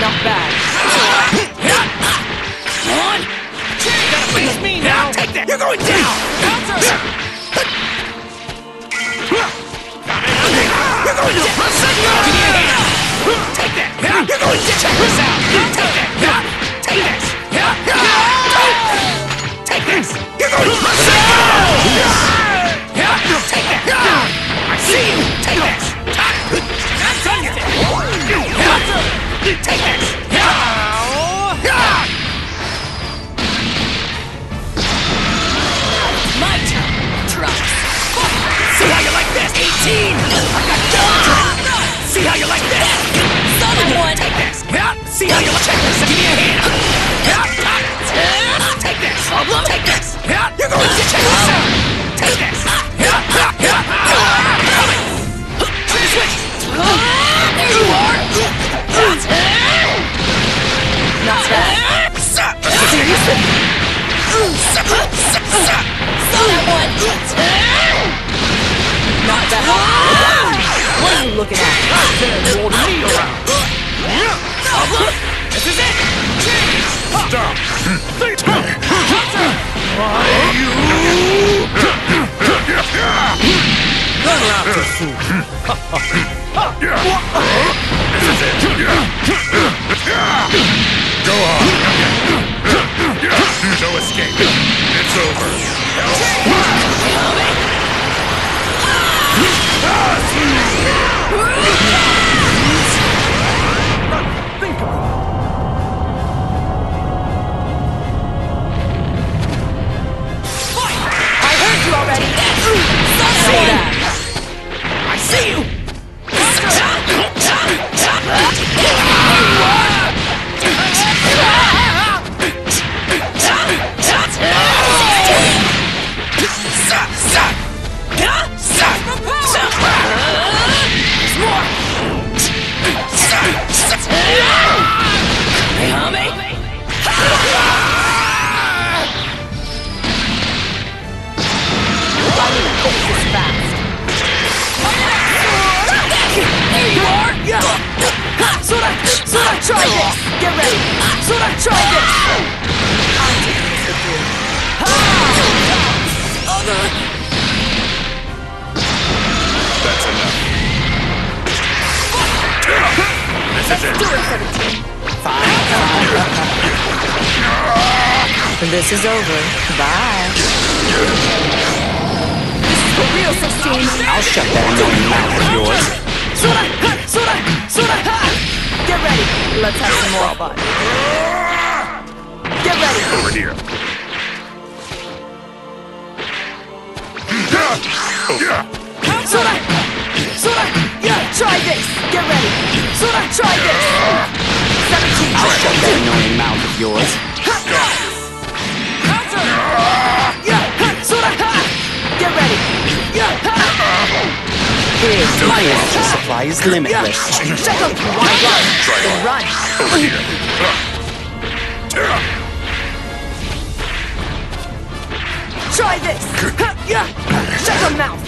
Not bad. Come on! You gotta face me now! Take that! You're going down! Bouncer! You're going down! Take that! You're going to check this out! Take that! Take this! Take this! You're going to Take this! You're going to check this out! Take this! Switch! There you are! Not bad. Southern one! Not bad. What are you looking at? You order me around! Try this! Get ready! Sora, try this! I'm taking this with you. That's enough. This is it! Do it, 17. Fine. this is over. Bye. This is for real, 16. I'll shut that annoying mouth of yours. Sora! Ha! Sora! Sora! Ha! Get ready. Let's have some more fun. Get ready. Over here. Yeah! Sora! Sora! Yeah, try this! Get ready! Sora, try this! 17, I'll shut that annoying mouth of yours. My energy supply is limitless. Check out! Why run? Then run! Over here. Try this! Shut your mouth!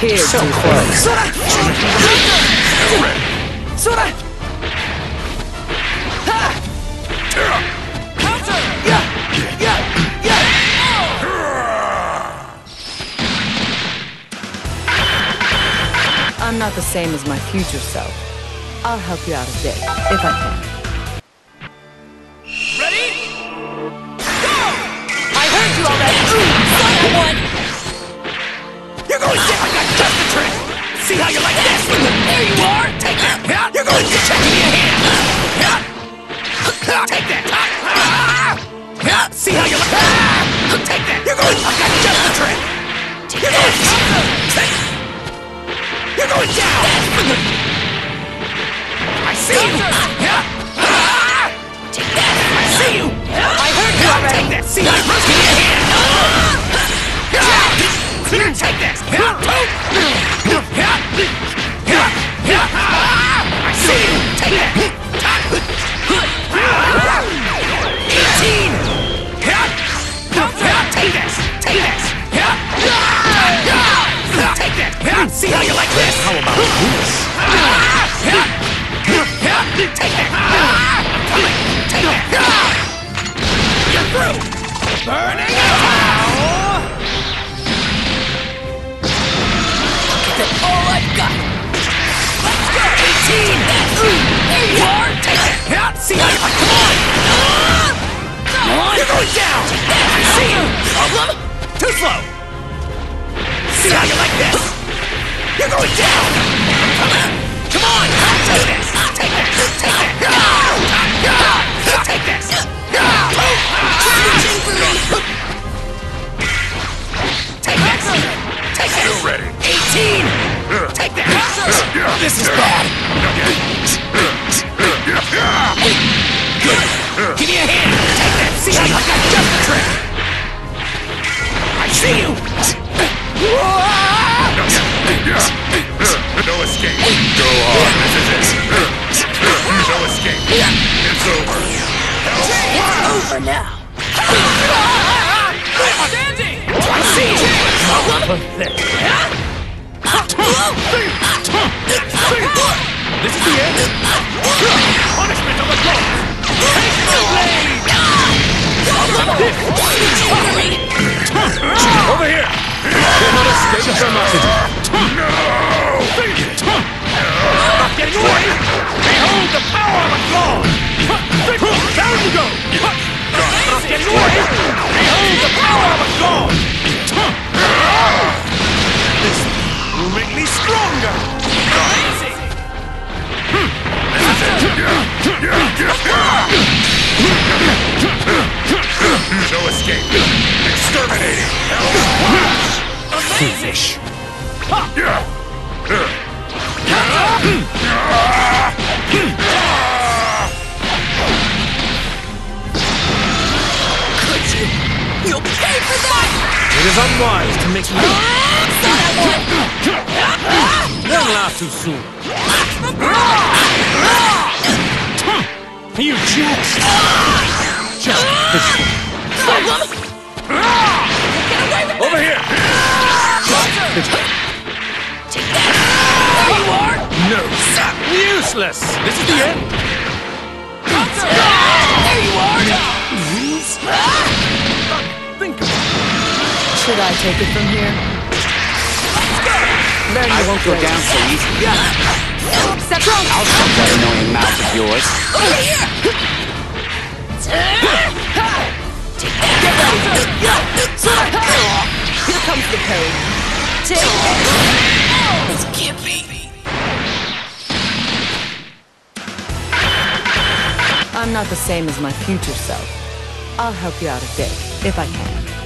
Here's So close. Sora! Sora! I'm not the same as my future self. I'll help you out a bit, if I can. Ready? Go! I heard you already! Southern one! You're going to I got just the trick! See how you like this? There you are! Take that! You're going to check me a hand! Take that! See how you like Take that! You're going I got just the trick! You're going You're down! I see you! Take that! I see you! I heard you already! Take that! See you give me a hand! Take this! Problem? Too slow! See how you like this? You're going down! Come on! Come on! Take this! Take this! Take this! Take this! Take this! Take this! You're ready. 18! Take that! This is bad! Good! Give me a hand! Take that! See how I got just the trick! See you! No escape. Go on. This is it. No escape. It's over. It's over now! Standing! See you! This is the end. Punishment of the gods. Cannot escape from us. Not getting away. Behold the power of a god. Down you go. Not getting away. Behold the power of a god. This will make me stronger. No Foolish. Could you? You'll pay for that! It is unwise to make me! Don't laugh too soon. You jest. Just this? Useless. This is the end. There you are! Think of it. Should I take it from here? Learn I won't go ways. down so easy. Step wrong. I'll stop that annoying mouth of yours. Over here! Get ready. Here comes the pain. Take it. This can't be. I'm not the same as my future self. I'll help you out a bit, if I can.